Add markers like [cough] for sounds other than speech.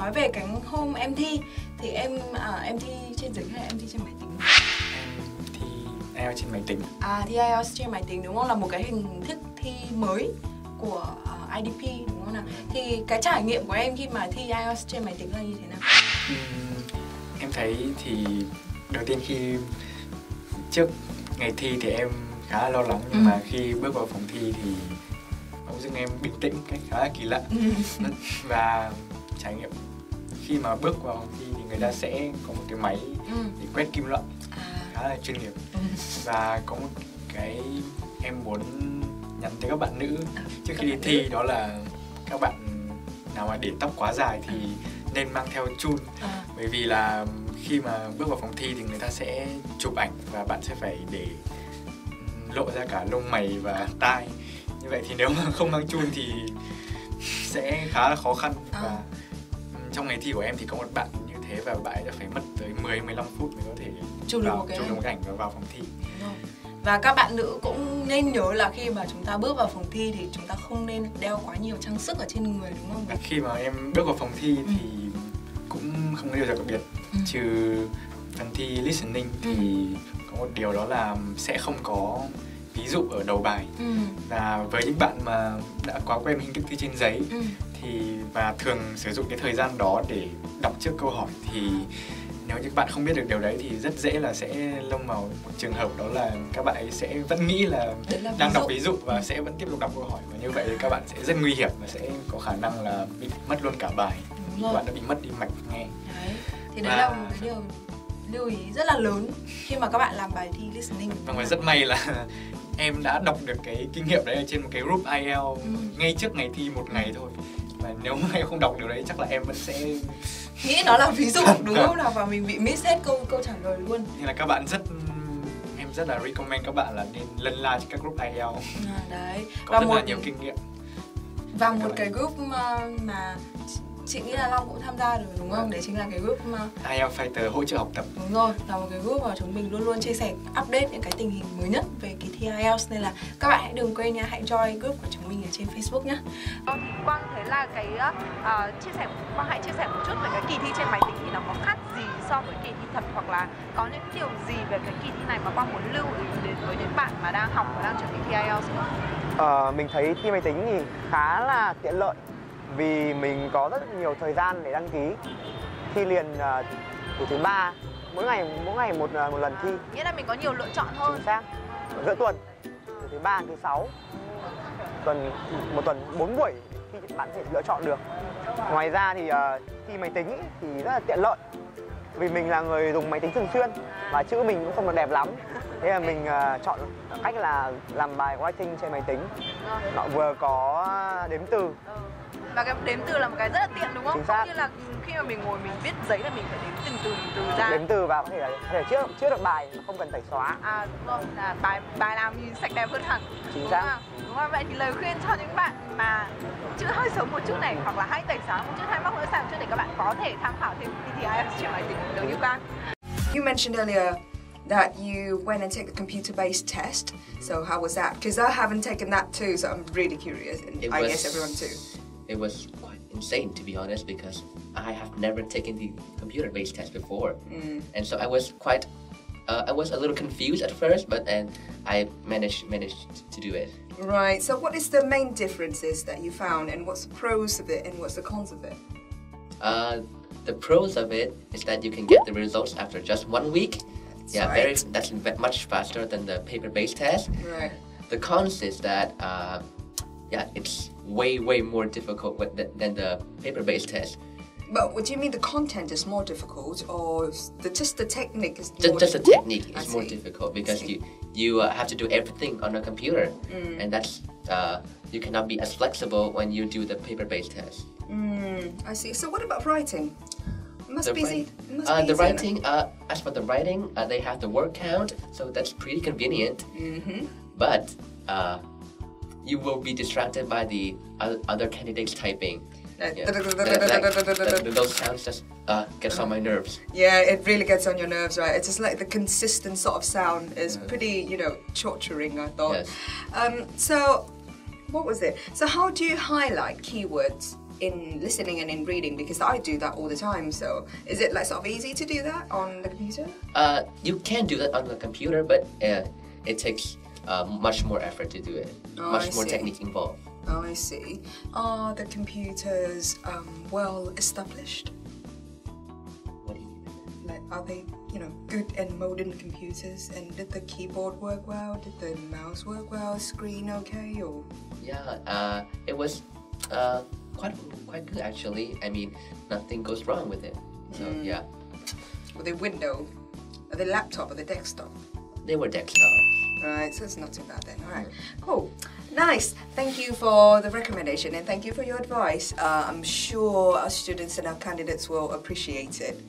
nói về cái hôm em thi thì em à, em thi trên giấy hay em thi trên máy tính? Thi IELTS trên máy tính. À thi IELTS trên máy tính đúng không? Là một cái hình thức thi mới của uh, IDP đúng không nào? Thì cái trải nghiệm của em khi mà thi IELTS trên máy tính là như thế nào? Ừm, em thấy thì đầu tiên khi trước ngày thi thì em khá là lo lắng nhưng Ừ. mà khi bước vào phòng thi thì bỗng dưng em bình tĩnh cách khá là kỳ lạ. Và trải nghiệm khi mà bước vào phòng thi thì người ta sẽ có một cái máy ừ. để quét kim loại à. khá là chuyên nghiệp ừ. và có một cái em muốn nhắn tới các bạn nữ À, trước khi đi thi nữ. đó là các bạn nào mà để tóc quá dài thì nên mang theo chun À. bởi vì là khi mà bước vào phòng thi thì người ta sẽ chụp ảnh và bạn sẽ phải để lộ ra cả lông mày và tai như vậy thì nếu mà không mang chun thì sẽ khá là khó khăn và trong ngày thi của em thì có một bạn như thế và bạn ấy đã phải mất tới 10 15 phút mới có thể Chụp được một cái chụp được một ảnh và vào phòng thi. Và các bạn nữ cũng nên nhớ là khi mà chúng ta bước vào phòng thi thì chúng ta không nên đeo quá nhiều trang sức ở trên người đúng không? và khi mà em bước vào phòng thi Ừ. thì cũng không có điều gì đặc biệt Ừ. trừ phần thi listening thì có một điều đó là sẽ không có ví dụ ở đầu bài Ừ. và với những bạn mà đã quá quen hình thức thi trên giấy Ừ. thì và thường sử dụng cái thời gian đó để đọc trước câu hỏi thì nếu như bạn không biết được điều đấy thì rất dễ là sẽ lông vào một trường hợp đó là các bạn ấy sẽ vẫn nghĩ là là đang đọc ví dụ và sẽ vẫn tiếp tục đọc câu hỏi và như vậy thì các bạn sẽ rất nguy hiểm và sẽ có khả năng là bị mất luôn cả bài các bạn đã bị mất đi mạch nghe Đấy. Thì đấy Và- là một cái điều lưu ý rất là lớn khi mà các bạn làm bài thi listening. Vâng và rất may là em đã đọc được cái kinh nghiệm đấy ở trên một cái group IELTS Ừ. ngay trước ngày thi một ngày thôi và nếu mà em không đọc điều đấy chắc là em vẫn sẽ nghĩ nó là ví dụ đúng không [laughs] nào và mình bị miss hết câu câu trả lời luôn. nên là các bạn rất em rất là recommend các bạn là nên lân la trên các group IELTS À, đấy. có và rất một là nhiều kinh nghiệm và một cái group mà, mà chị nghĩ là Long cũng tham gia được đúng không? Đấy chính là cái group mà IELTS Fighter hỗ trợ học tập Đúng rồi, là một cái group mà chúng mình luôn luôn chia sẻ update những cái tình hình mới nhất về kỳ thi IELTS nên là các bạn hãy đừng quên nha, hãy join group của chúng mình ở trên Facebook nhé. Thì Quang thấy là cái uh, chia sẻ Quang hãy chia sẻ một chút về cái kỳ thi trên máy tính thì nó có khác gì so với kỳ thi thật hoặc là có những điều gì về cái kỳ thi này mà Quang muốn lưu ý đến với những bạn mà đang học và đang chuẩn bị thi IELTS không? Ờ, mình thấy thi máy tính thì khá là tiện lợi vì mình có rất nhiều thời gian để đăng ký thi liền uh, từ thứ ba. Mỗi ngày mỗi ngày một ờ, một lần thi. Nghĩa là mình có nhiều lựa chọn hơn. chính xác. Giữa tuần từ thứ ba đến thứ sáu. Tuần một tuần 4 buổi thì bạn có thể lựa chọn được. Ngoài ra thì ờ, thi máy tính ý, thì rất là tiện lợi. Vì mình là người dùng máy tính thường xuyên và chữ mình cũng không được đẹp lắm. Thế là mình chọn cách là làm bài writing trên máy tính. Nó vừa có đếm từ. Ừ. Và cái đếm từ là một cái rất là tiện đúng không? Chính xác. Không như là khi mà mình ngồi mình viết giấy là mình phải đếm từng từ từng từ ra. đếm từ và có thể là có thể chữa chữa được bài mà không cần tẩy xóa À đúng rồi, là bài bài làm nhìn sạch đẹp hơn hẳn. Chính đúng xác. không? Đúng rồi, vậy thì lời khuyên cho những bạn mà chữ hơi xấu một chút này hoặc là hãy tẩy xóa một chút hay móc lỗi sai một chút để các bạn có thể tham khảo thêm IELTS trên máy tính được như Quang. You mentioned earlier that you went and take the computer-based test. So how was that? Because I haven't taken that too, so I'm really curious, and It I was- guess everyone too. It was quite insane to be honest because I have never taken the computer-based test before, and so I was quite. Uh, I was a little confused at first, but and I managed managed to do it. Right. So what is the main differences that you found, and what's the pros of it, and what's the cons of it? Uh, the pros of it is that you can get the results after just one week. That's yeah, very. That's much faster than the paper-based test. Right. The cons is that, uh, yeah, it's way way more difficult with the, than the paper-based test. But what do you mean the content is more difficult, or the just the technique is Just, more just the difficult? technique is more difficult because you you uh, have to do everything on a computer, Mm. and that's uh, you cannot be as flexible when you do the paper-based test. Mm, I see. So what about writing? It must The be easy. write- must Uh, be the easy, writing, uh, as for the writing, uh, they have the word count, so that's pretty convenient. Mm-hmm. But uh, you will be distracted by the other candidates typing. Yeah. Like, those sounds just uh, gets on my nerves. Yeah, it really gets on your nerves, right? It's just like the consistent sort of sound is pretty, you know, torturing, I thought. Yes. Um, so, what was it? So, how do you highlight keywords in listening and in reading because I do that all the time. So is it like sort of easy to do that on the computer? Uh, you can do that on the computer, but uh, it takes uh, much more effort to do it. Oh, much I more see. technique involved. Oh, I see. Are the computers um, well established? What do you mean? Like, are they, you know, good and modern computers? And did the keyboard work well? Did the mouse work well? Screen okay? Or Yeah, uh, it was uh, quite quite good actually. I mean, nothing goes wrong with it. So Mm. yeah, were they window? Are they laptop or the desktop? they were desktop. Right, so it's not too bad then. All right, cool. Nice. Thank you for the recommendation and thank you for your advice. Uh, I'm sure our students and our candidates will appreciate it.